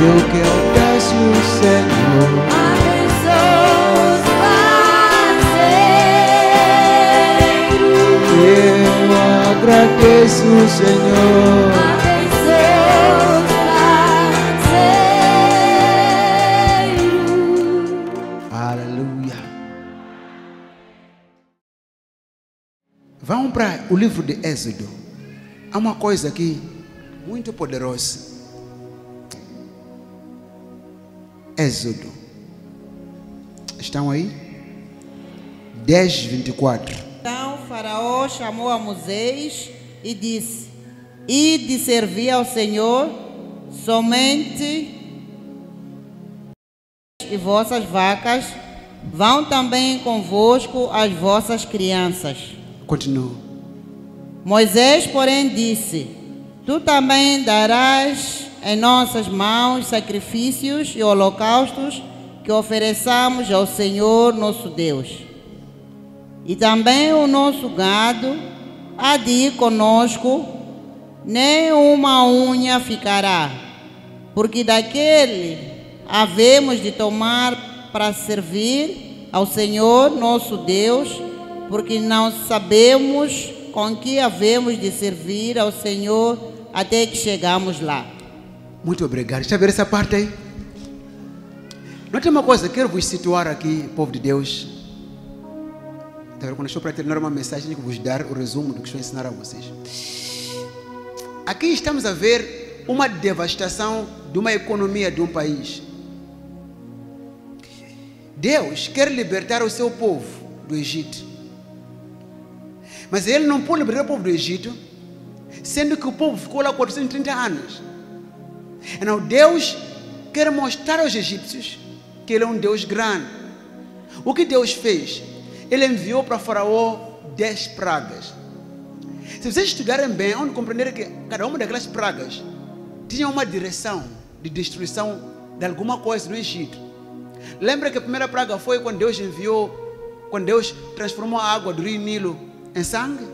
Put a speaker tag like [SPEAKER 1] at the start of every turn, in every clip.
[SPEAKER 1] Eu que eu peço, Senhor.
[SPEAKER 2] Abençoa os parceiros.
[SPEAKER 1] Eu agradeço, Senhor.
[SPEAKER 2] Abençoa os parceiros.
[SPEAKER 1] Aleluia. Vamos para o livro de Êxodo. Há uma coisa aqui muito poderosa. Êxodo. Estão aí? 10, 24.
[SPEAKER 3] Então Faraó chamou a Moisés e disse: Ide servir ao Senhor somente e vossas vacas, vão também convosco as vossas crianças.
[SPEAKER 1] Continua.
[SPEAKER 3] Moisés, porém, disse: Tu também darás em nossas mãos sacrifícios e holocaustos que ofereçamos ao Senhor nosso Deus. E também o nosso gado há de ir conosco, nem uma unha ficará, porque daquele havemos de tomar para servir ao Senhor nosso Deus, porque não sabemos com que havemos de servir ao Senhor até que chegamos lá.
[SPEAKER 1] Muito obrigado. Está a ver essa parte aí? Note uma coisa, quero vos situar aqui, povo de Deus. Vendo? Quando estou para terminar uma mensagem, que vos dar o resumo do que estou a ensinar a vocês. Aqui estamos a ver uma devastação de uma economia de um país. Deus quer libertar o seu povo do Egito. Mas ele não pode libertar o povo do Egito, sendo que o povo ficou lá 430 anos. Então Deus quer mostrar aos egípcios que Ele é um Deus grande. O que Deus fez? Ele enviou para Faraó dez pragas. Se vocês estudarem bem, vão compreender que cada uma daquelas pragas tinha uma direção de destruição de alguma coisa no Egito. Lembra que a primeira praga foi quando Deus enviou, quando Deus transformou a água do rio Nilo em sangue?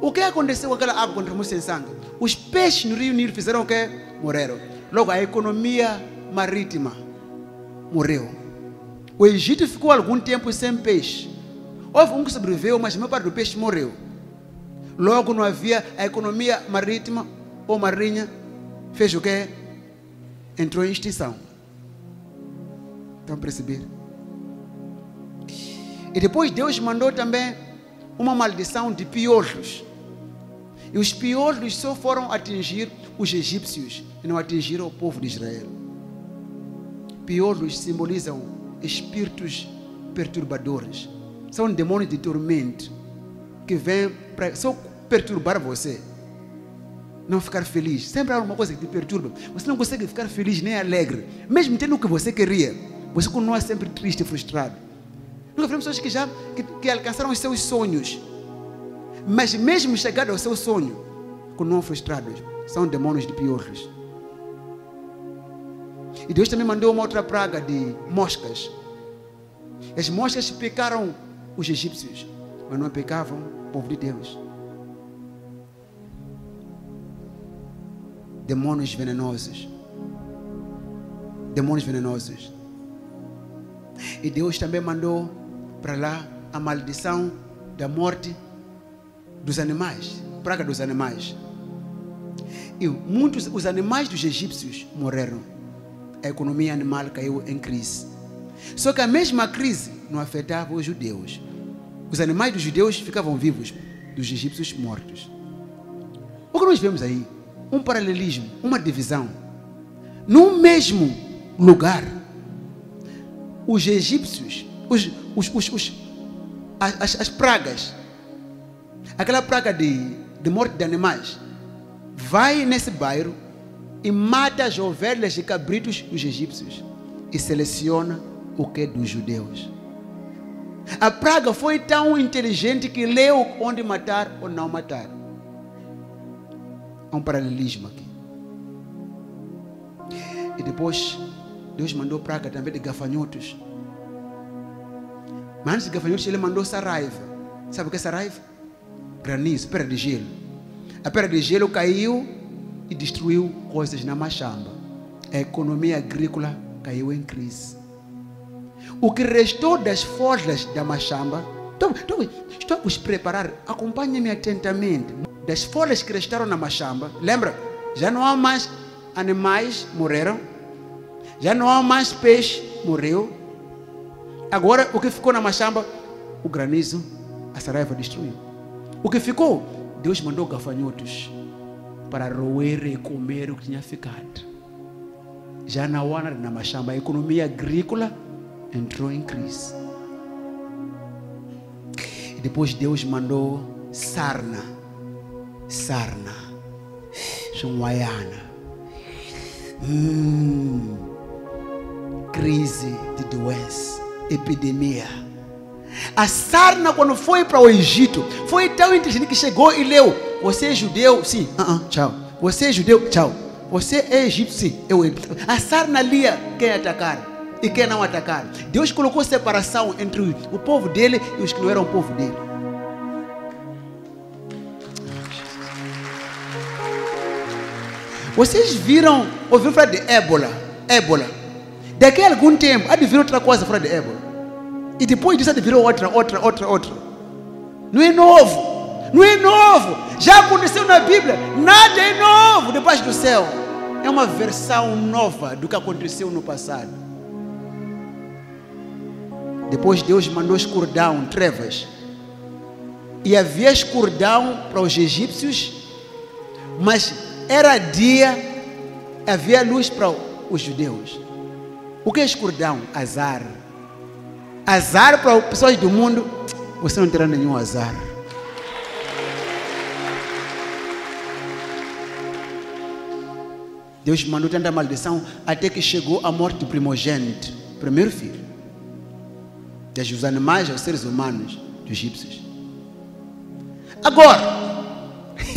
[SPEAKER 1] O que aconteceu com aquela água quando transformou-se em sangue? Os peixes no rio Nilo fizeram o quê? Morreram. Logo, a economia marítima morreu. O Egito ficou algum tempo sem peixe. Houve um que sobreviveu, mas a maior parte do peixe morreu. Logo, não havia a economia marítima ou marinha. Fez o quê? Entrou em extinção. Estão a perceber? E depois Deus mandou também uma maldição de piolhos. E os piolhos só foram atingir os egípcios e não atingiram o povo de Israel. Piolhos simbolizam espíritos perturbadores. São demônios de tormento que vêm para só perturbar você. Não ficar feliz. Sempre há alguma coisa que te perturba. Você não consegue ficar feliz nem alegre. Mesmo tendo o que você queria, você continua sempre triste e frustrado. Nunca vimos pessoas que já que, que alcançaram os seus sonhos. Mas mesmo chegado ao seu sonho, continuam frustrados. São demônios de piolhos. E Deus também mandou uma outra praga de moscas. As moscas picaram os egípcios, mas não picavam o povo de Deus. Demônios venenosos. Demônios venenosos. E Deus também mandou para lá a maldição da morte dos animais, praga dos animais. E muitos os animais dos egípcios morreram. A economia animal caiu em crise. Só que a mesma crise não afetava os judeus. Os animais dos judeus ficavam vivos, dos egípcios mortos. O que nós vemos aí? Um paralelismo, uma divisão. No mesmo lugar, os egípcios, os, os, os, as, as, pragas, aquela praga de, de morte de animais, vai nesse bairro e mata as ovelhas e cabritos dos egípcios e seleciona o que é dos judeus. A praga foi tão inteligente que leu onde matar ou não matar. Há um paralelismo aqui. E depois, Deus mandou praga também de gafanhotos. Mas antes de gafanhotos, ele mandou saraiva. Sabe o que é saraiva? Granizo, pedra de gelo. A pedra de gelo caiu e destruiu coisas na machamba. a economia agrícola caiu em crise. O que restou das folhas da machamba, estou, estou, estou a vos preparar, acompanhe-me atentamente. Das folhas que restaram na machamba, lembra? Já não há mais animais morreram, já não há mais peixe morreu. Agora o que ficou na machamba? O granizo, a saraiva destruiu. O que ficou? Deus mandou gafanhotos para roer e comer o que tinha ficado. Já há nada na machamba, a economia agrícola entrou em crise. E depois Deus mandou sarna, sarna, chunguaiana. Hum, crise de doença, epidemia. A sarna, quando foi para o Egito, foi tão inteligente que chegou e leu: Você é judeu? Sim, ah, ah, tchau. Você é judeu? Tchau. Você é egípcio? Sim, eu. A sarna lia quem atacar e quem não atacar. Deus colocou separação entre o povo dele e os que não eram o povo dele. Vocês viram, ouviram falar de ébola? Ébola. Daqui a algum tempo, há de vir outra coisa fora de ébola. E depois disso há de vir outra, outra, outra, outra. Não é novo. Não é novo. Já aconteceu na Bíblia. Nada é novo debaixo do céu. É uma versão nova do que aconteceu no passado. Depois Deus mandou escuridão, trevas. E havia escuridão para os egípcios, mas era dia, havia luz para os judeus. O que é escuridão? Azar. Azar para as pessoas do mundo, você não terá nenhum azar. Deus mandou tanta maldição até que chegou a morte do primogênito, primeiro filho. Desde os animais aos seres humanos, dos egípcios. Agora,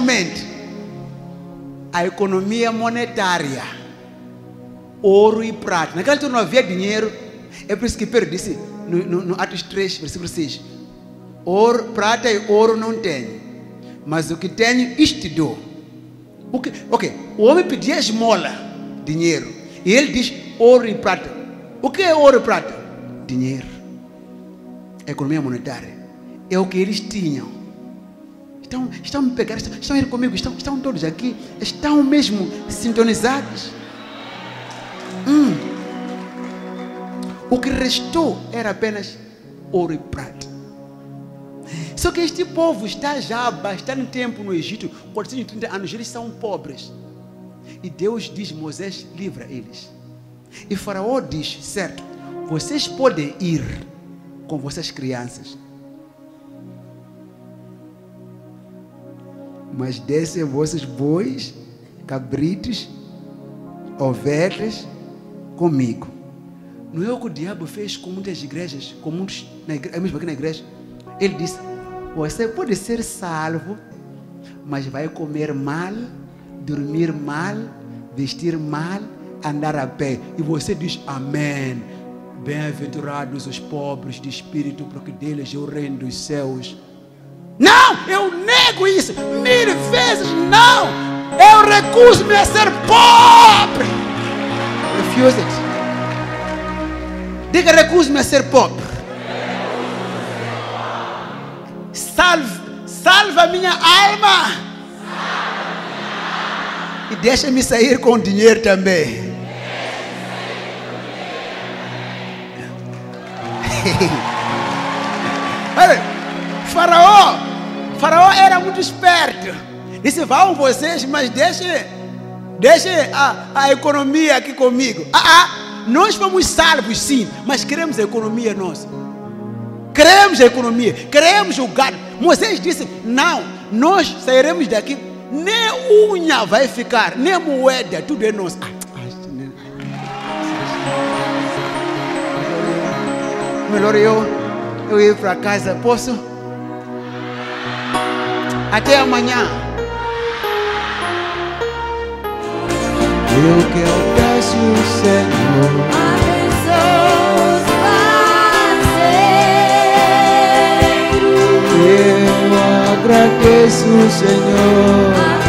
[SPEAKER 1] momento? A economia monetária. Ouro e prata. Naquela altura não havia dinheiro. É por isso que Pedro disse no, no, no Atos 3, versículo 6. Ouro, prata e ouro não tenho. Mas o que tenho, isto dou. O que, ok, o homem pedia esmola, dinheiro. E ele diz ouro e prata. O que é ouro e prata? Dinheiro. Economia monetária. É o que eles tinham. Estão, estão me pegando, estão, estão a ir comigo, estão, estão todos aqui, estão mesmo sintonizados. Hum. O que restou era apenas ouro e prata. Só que este povo está já há bastante tempo no Egito, 430 anos, eles são pobres. E Deus diz: Moisés, livra eles. E Faraó diz: certo, vocês podem ir com vossas crianças, mas descem vossos bois, cabritos, ovelhas comigo. Não é o que o diabo fez com muitas igrejas, com muitos, na igreja, mesmo aqui na igreja. Ele disse: Você pode ser salvo, mas vai comer mal, dormir mal, vestir mal, andar a pé. E você diz: Amém. Bem-aventurados os pobres de espírito, porque deles é o reino dos céus. Não, eu nego isso. Mil vezes não. Eu recuso-me a ser pobre. Refuse it. Diga, recuso-me a ser pobre. Salve, salva minha alma. E deixa-me sair com dinheiro também. Faraó era muito esperto. Disse: vão vocês, mas deixe, deixe a, a economia aqui comigo. Ah, ah, nós fomos salvos, sim, mas queremos a economia nossa. Queremos a economia, queremos o gado. Moisés disse: não, nós sairemos daqui, nem unha vai ficar, nem moeda, tudo é nosso. Ah, melhor eu, eu ir para casa, posso? Até amanhã. Eu que eu peço, Senhor.
[SPEAKER 2] Eu
[SPEAKER 1] agradeço, Senhor.